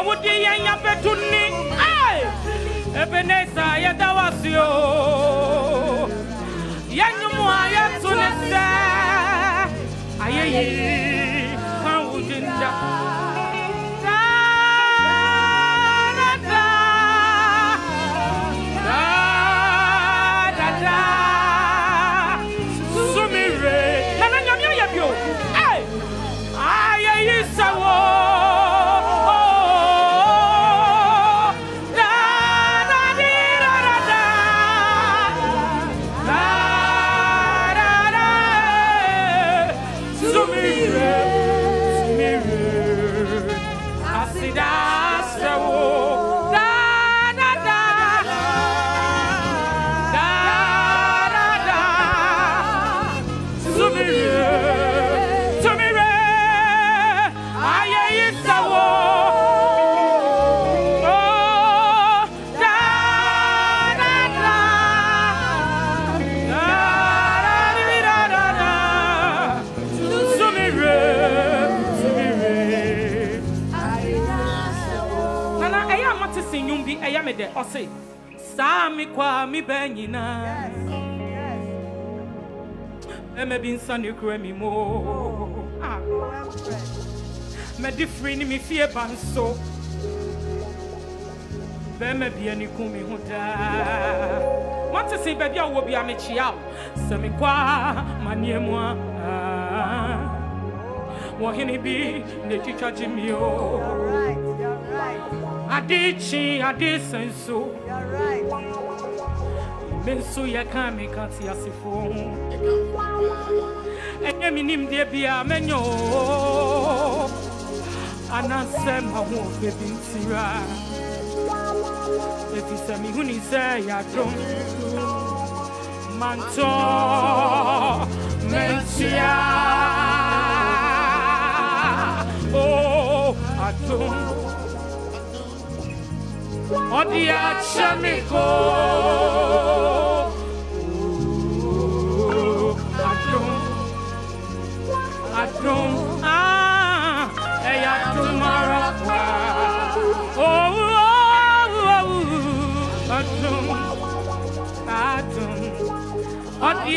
nea wode yɛnya bɛduni ebeneza yɛda wasio yɛnwom a yɛto ne sɛ ɛyɛ a mate se nnwom bi ɛyɛ me dɛ ɔse saa me kɔ a me bɛɛ nyinaa ɛma bi nsa ne kura mi mo mɛde firi ne me fie ba nso bɛrima bia ne ku me ho daa mate se baabi a wowɔ bia mekyea wo sɛ mekɔ a manneɛ mu a. Ah, wɔhene bi na ɛtwitwa gye me o ade kyi ade sɛn so me nso yɛka meka te asefoɔ ho ɛnyɛ menim deɛ bia mɛnyɛ o anaasɛ ma ho ɔfɛ bi ntira ɛfiri sɛ mehu ne sɛ yɛadom mantɔ mentia ɔde akyɛ me ko adom adom ah, ɛyɛ adom ara kwa Oh, oh, oh, adom adom ɔde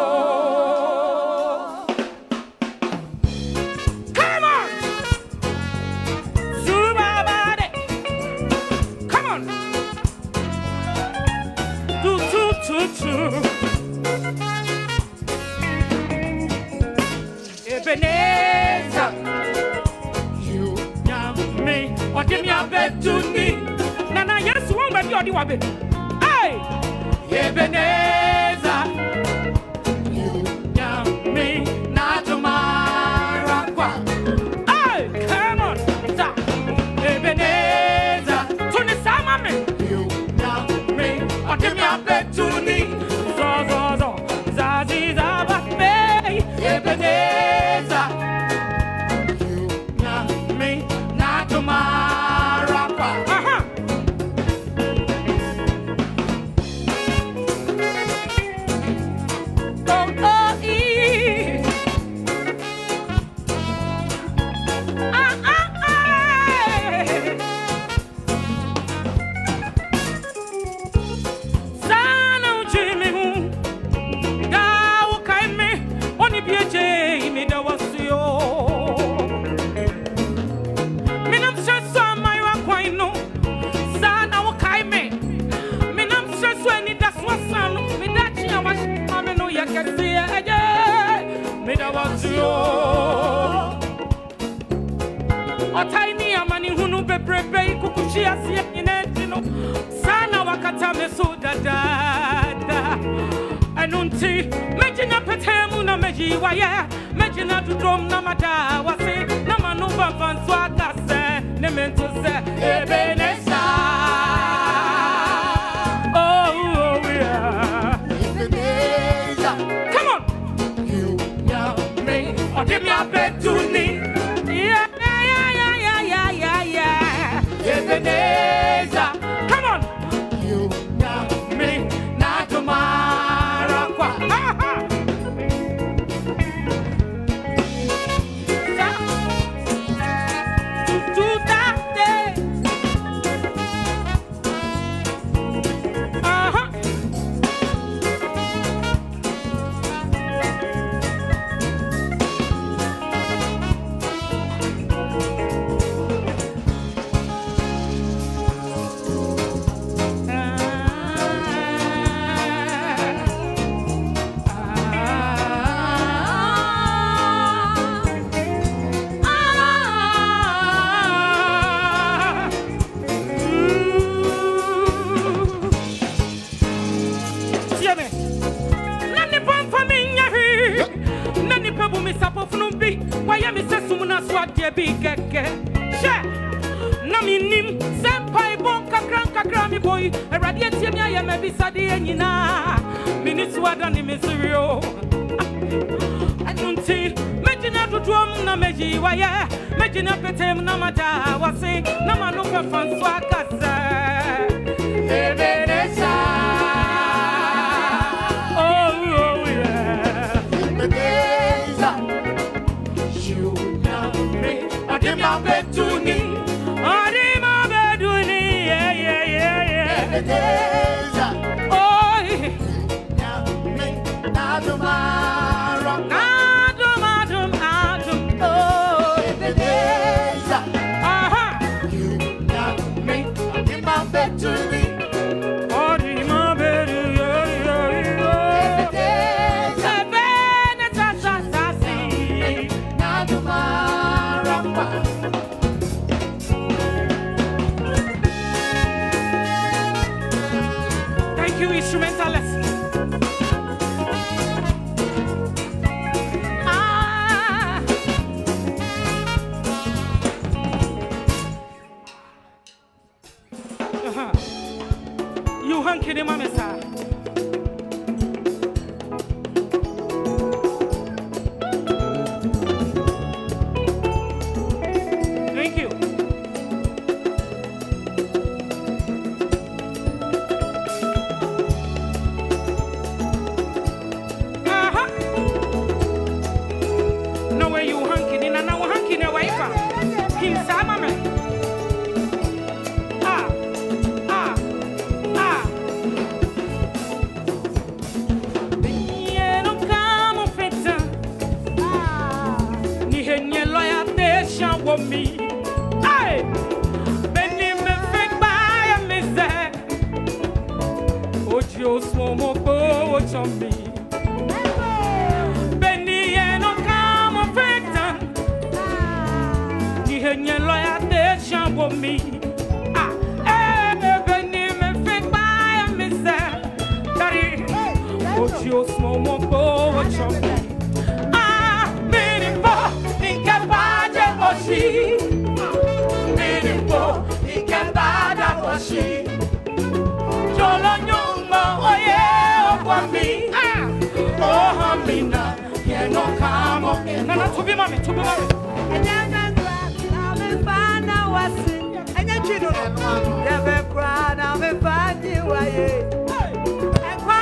to me. Nana Yesu, one baby or the wabi. Hey! Yebene! Bebrebe ikukushi asie nyina nti no. Sana wakata me so dadaada. ɛno nti mɛgyina pɛtɛɛ mu na mɛyi wayɛ mɛgyina dodrom na mada wase na mano bamfa nso aka sɛ ne mento sɛ bi. Wɔayɛ me sɛ sum na so adeɛ bi kɛkɛ. Hyɛ. Na menim sɛ mpaebɔ nkakra nkakra mebɔ yi, Awurade atie me ayɛ m'abisadeɛ nyinaa. Menni so ada ne me sere o. ɛno nti mɛgyina dodoɔm na mɛyi wayɛ mɛgyina pɛtɛm na mada wase na mano fɛfa nso aka ocho mi. tubi mami tubi mami. ẹ̀jẹ̀ bẹ kura náà mi fa náà wá sí ẹ̀yẹ jù nù. ẹ̀jẹ̀ bẹ kura náà mi fa jí wáyé ẹ̀kọ́.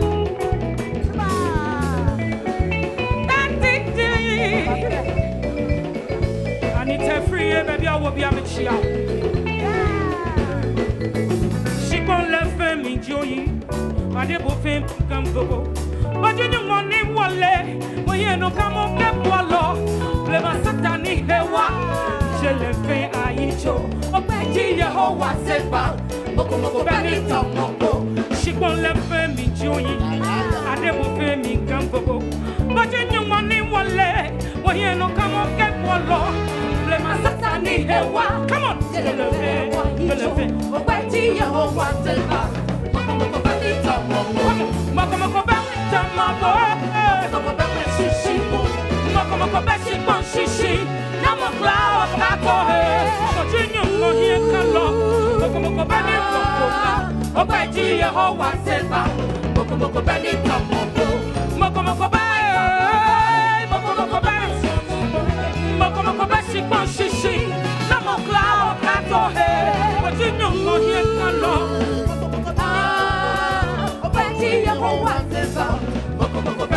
me baabi a wɔ bi a mekyia wo sikɔn lɛ fɛn you di o yi ade bo fɛn kan bobo baju ni mo ni wɔlɛ mo yɛ no ka mo kɛ bɔlɔ bilema sata ni hɛ wa. Jɛlɛ fɛn ayi tso ɔbɛ ji you hɔ wa se gba mokomoko bɛ ni tɔ mɔ ko. sikɔn lɛ fɛn mi di o yi ade bo fɛn mi kan bobo baju ni mo ni wɔlɛ mo yɛ no ka get kɛ bɔlɔ. But you know money wale. When you know come on hewa. Come bon shishi he kalo Moko moko